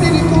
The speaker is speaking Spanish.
Espíritu